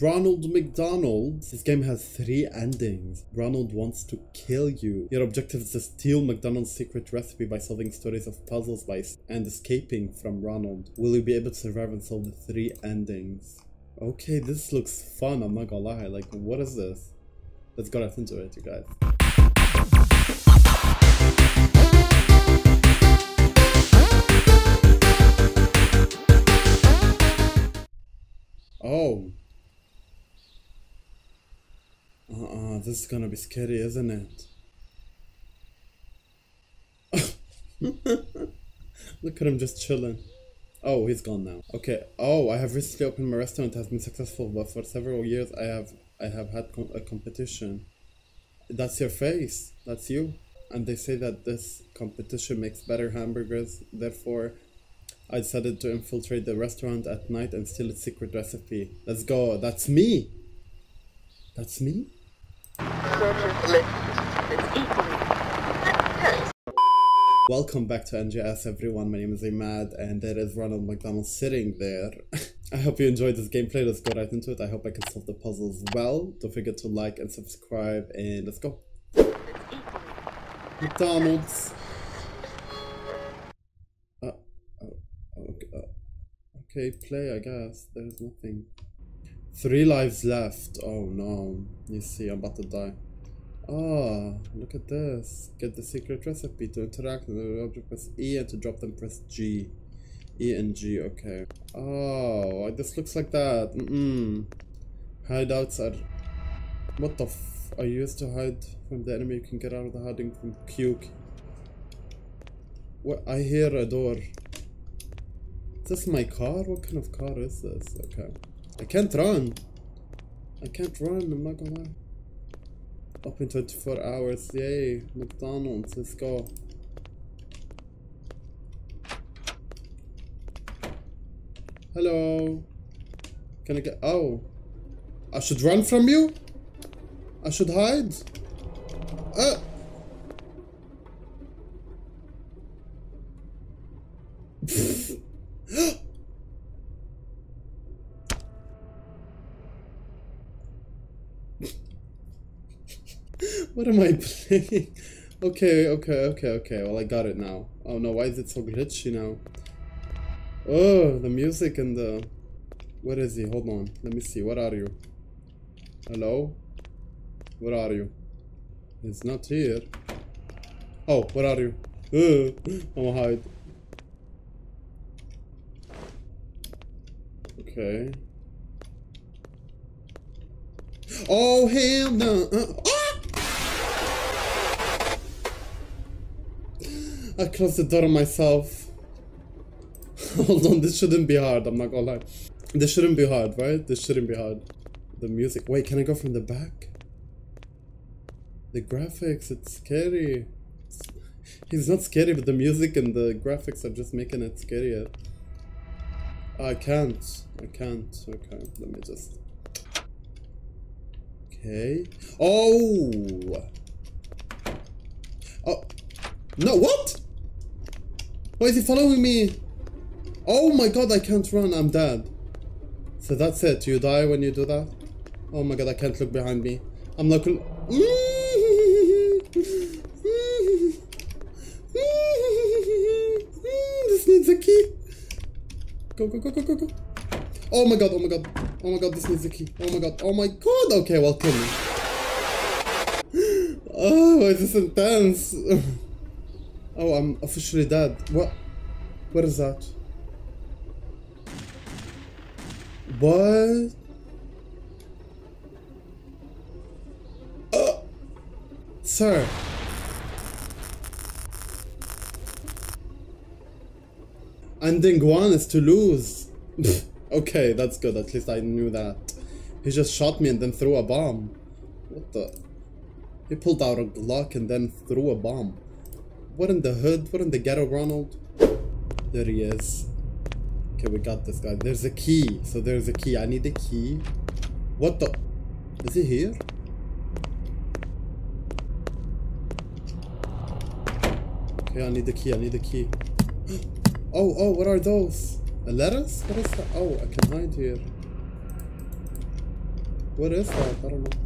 Ronald McDonald. This game has three endings. Ronald wants to kill you. Your objective is to steal McDonald's secret recipe by solving stories of puzzles by and escaping from Ronald. Will you be able to survive and solve the three endings? Okay, this looks fun, I'm not gonna lie. Like, what is this? Let's get into it, you guys. This is gonna be scary, isn't it? Look at him just chilling. Oh, he's gone now. Okay. Oh, I have recently opened my restaurant. It has been successful, but for several years I have I have had com a competition. That's your face. That's you. And they say that this competition makes better hamburgers. Therefore, I decided to infiltrate the restaurant at night and steal its secret recipe. Let's go. That's me. That's me. Welcome back to NGS everyone, my name is Imad and there is Ronald McDonald sitting there. I hope you enjoyed this gameplay, let's go right into it. I hope I can solve the puzzles well. Don't forget to like and subscribe and let's go. McDonald's. Uh, okay, uh, okay, play I guess, there's nothing. Three lives left, oh no, you see I'm about to die. Oh, look at this. Get the secret recipe to interact with the object, press E and to drop them press G. E and G, okay. Oh, this looks like that. Mm -mm. Hideouts are... What the f... You used to hide from the enemy? You can get out of the hiding from Q. What? I hear a door. Is this my car? What kind of car is this? Okay. I can't run. I can't run, I'm not gonna lie. in 24 hours, yay, McDonald's, let's go. Hello. Can I get, oh. I should run from you? I should hide? Uh. What am I playing? Okay, okay, okay, okay. Well, I got it now. Oh no, why is it so glitchy now? Oh, the music and the... Where is he? Hold on. Let me see. What are you? Hello? Where are you? He's not here. Oh, where are you? Uh, I'm hide. Okay. Oh, hell no. Uh, oh! I closed the door on myself. Hold on, this shouldn't be hard, I'm not gonna lie. This shouldn't be hard, right? This shouldn't be hard. The music. Wait, can I go from the back? The graphics, it's scary. He's not scary, but the music and the graphics are just making it scarier. I can't. I can't. Okay, let me just... Okay. Oh! Oh! No, what? Why is he following me? Oh my god, I can't run. I'm dead. So that's it. You die when you do that? Oh my god, I can't look behind me. I'm looking. This needs a key. Go, go, go, go, go, go. Oh my god, oh my god. Oh my god, this needs a key. Oh my god, oh my god. Okay, well, kill me. Oh, is this intense? Oh, I'm officially dead. What? What is that? What? Oh! Sir. Ending one is to lose. okay, that's good. At least I knew that. He just shot me and then threw a bomb. What the? He pulled out a Glock and then threw a bomb. What in the hood? What in the ghetto, Ronald? There he is. Okay, we got this guy. There's a key. So there's a key. I need a key. What the? Is he here? Okay, I need the key. I need the key. Oh, oh, what are those? A lettuce? What is that? Oh, I can hide here. What is that? I don't know.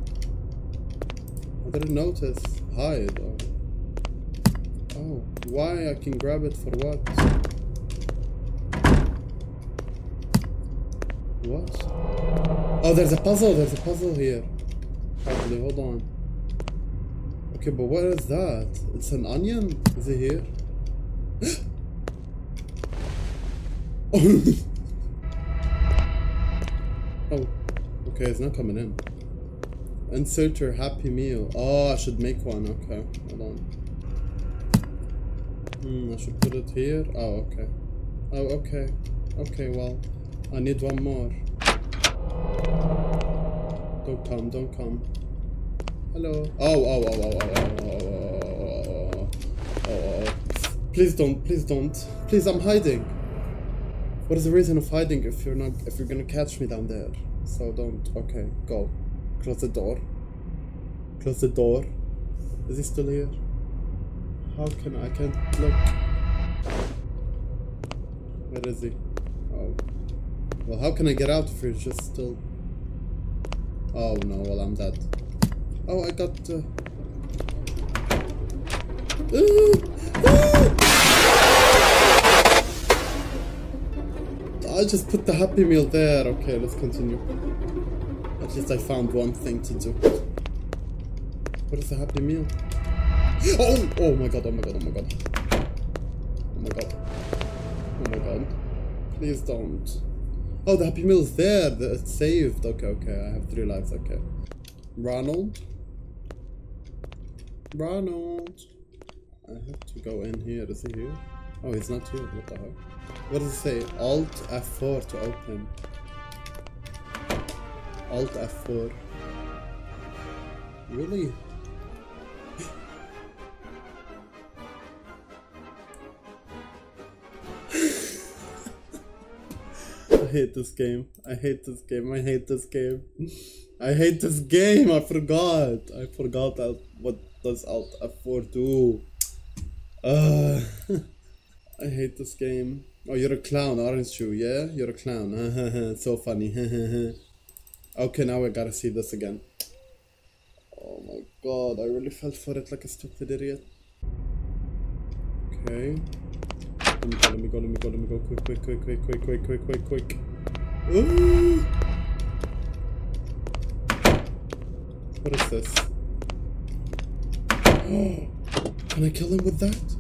I didn't notice. Hide. Oh. Oh. Why I can grab it for what? What? Oh, there's a puzzle. There's a puzzle here. Probably. Hold on. Okay, but what is that? It's an onion? Is it here? Oh. oh. Okay, it's not coming in. Insert your happy meal. Oh, I should make one. Okay, hold on. Hmm, I should put it here. Oh, okay. Oh, okay. Okay, well, I need one more. Don't come, don't come. Hello. Oh, oh, oh, oh, oh, oh, oh, oh, oh, oh. Please don't, please don't. Please, I'm hiding. What is the reason of hiding if you're not, if you're gonna catch me down there? So don't, okay, go. Close the door. Close the door. Is he still here? How can I, can't look. Where is he? Oh. Well, how can I get out if you're just still... Oh no, well I'm dead. Oh, I got... Uh... I just put the Happy Meal there. Okay, let's continue. At least I found one thing to do. What is the Happy Meal? Oh, oh! Oh my god, oh my god, oh my god. Oh my god. Oh my god. Please don't. Oh, the Happy Meal is there. It's saved. Okay, okay. I have three lives. Okay. Ronald. Ronald. I have to go in here. Is he here? Oh, he's not here. What the heck? What does it say? Alt F4 to open. Alt F4. Really? Hate this game. I hate this game. I hate this game. I hate this game. I forgot. I forgot that what does Alt F4 do. Uh, I hate this game. Oh, you're a clown, aren't you? Yeah, you're a clown. so funny. okay, now I gotta see this again. Oh my god, I really fell for it like a stupid idiot. Okay. Let me go, let me go, let me go, let me go. Quick, quick, quick, quick, quick, quick, quick, quick, quick. What is this? Can I kill him with that?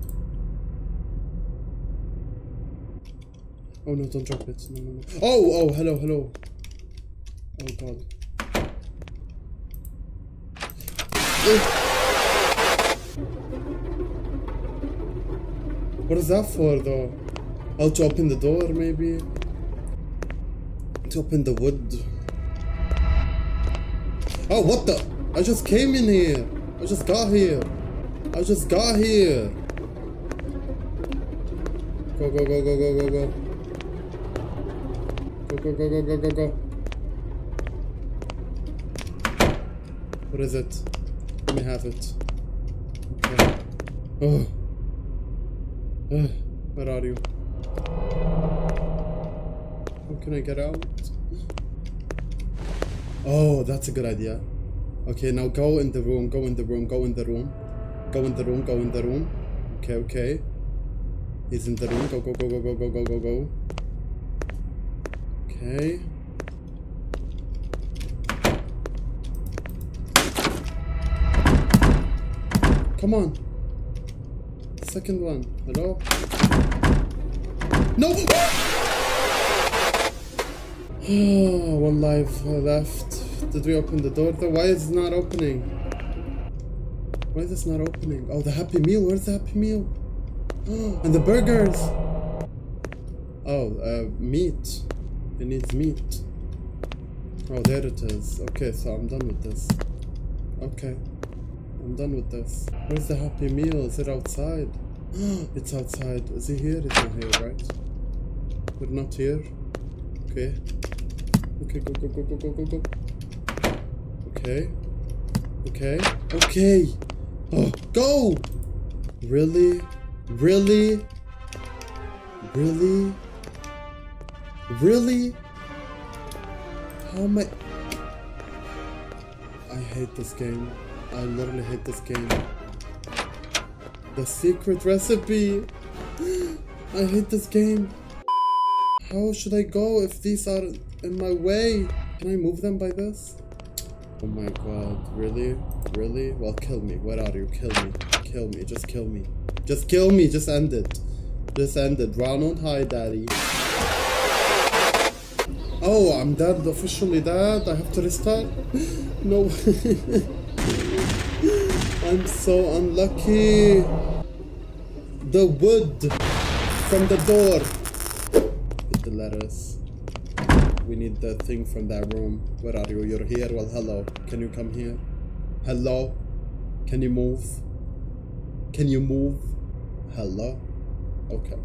Oh no, don't drop it. No, no, no. Oh, oh, hello, hello. Oh god. What is that for though? Oh, to open the door maybe? To open the wood. Oh, what the? I just came in here. I just got here. I just got here. Go, go, go, go, go, go, go. Go, go, go, go, go, go, go. What is it? Let me have it. Okay. Oh. Uh, where are you? How can I get out? Oh, that's a good idea. Okay, now go in the room, go in the room, go in the room. Go in the room, go in the room. Okay, okay. He's in the room. Go, go, go, go, go, go, go, go, go. Okay. Come on. Second one. Hello? No! one life left. Did we open the door though? Why is it not opening? Why is this not opening? Oh, the Happy Meal. Where's the Happy Meal? and the burgers! Oh, uh, meat. It needs meat. Oh, there it is. Okay, so I'm done with this. Okay. I'm done with this. Where's the Happy Meal? Is it outside? it's outside. Is he here? It's not here, right? We're not here. Okay. Okay, go, go, go, go, go, go, go. Okay. Okay. Okay. Oh, go! Really? Really? Really? Really? How am I... I hate this game. I literally hate this game. The secret recipe. I hate this game. How should I go if these are in my way? Can I move them by this? Oh my god, really? Really? Well, kill me. Where are you? Kill me. Kill me. Just kill me. Just kill me. Just end it. Just end it. Ronald, hi, daddy. Oh, I'm dead. Officially dead. I have to restart. No. I'm so unlucky. The wood from the door. The letters. We need the thing from that room. Where are you? You're here? Well, hello. Can you come here? Hello? Can you move? Can you move? Hello? Okay.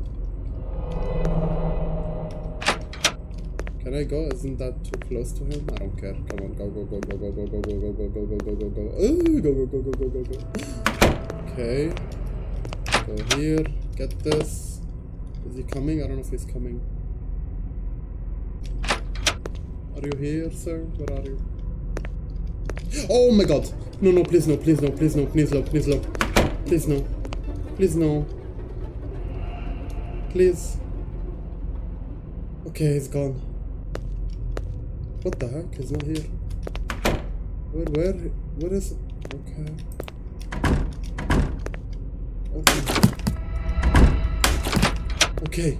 Can I go? Isn't that too close to him? I don't care. Come on, go, go, go, go, go, go, go, go, go, go, go, go, go, go, go. Go, go, go, go, go, go, go. Okay. Go here. Get this. Is he coming? I don't know if he's coming. Are you here, sir? Where are you? Oh my god! No, no, please no, please no, please no, please no, please no. Please no. Please no. Please. Okay, he's gone. What the heck? He's not here. Where, where, where is it? Okay. Okay. Okay.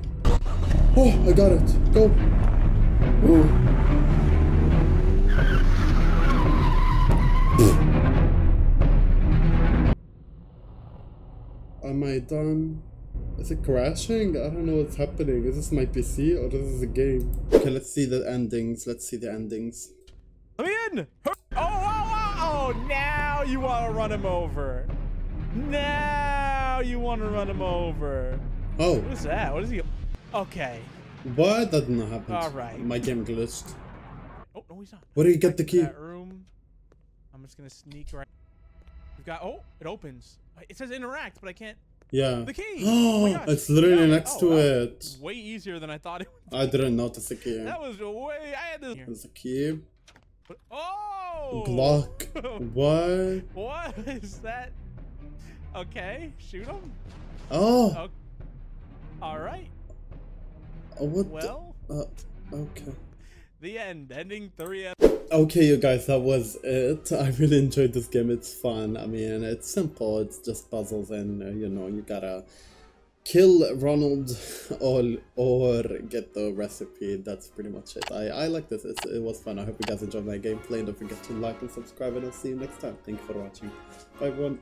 Oh, I got it. Go. Oh. Am I done? Is it crashing? I don't know what's happening. Is this my PC or this is a game? Okay, let's see the endings. Let's see the endings. Let me in! Oh, oh, oh, oh, now you want to run him over. Now you want to run him over. Oh, What is that? What is he? Okay. what? That didn't happen. All right. My game glitched. Oh, no, he's not. Where do you get the key? That room. I'm just going to sneak right. We've got, oh, it opens. It says interact, but I can't. Yeah. The key. Oh, my gosh. it's literally Yeah. next Oh, to it. Way easier than I thought it would I didn't notice the key. That was way. I had to. There's a key. Oh! Glock. What? what is that? Okay, shoot him. Oh, Oh, all right. oh, what? the- Well, Uh, okay. The end. Ending three. Okay, you guys, that was it. I really enjoyed this game. It's fun. I mean, it's simple. It's just puzzles, and uh, you know, you gotta kill Ronald or or get the recipe. That's pretty much it. I I like this. It's, it was fun. I hope you guys enjoyed my gameplay. Don't forget to like and subscribe, and I'll see you next time. Thank you for watching. Bye, everyone.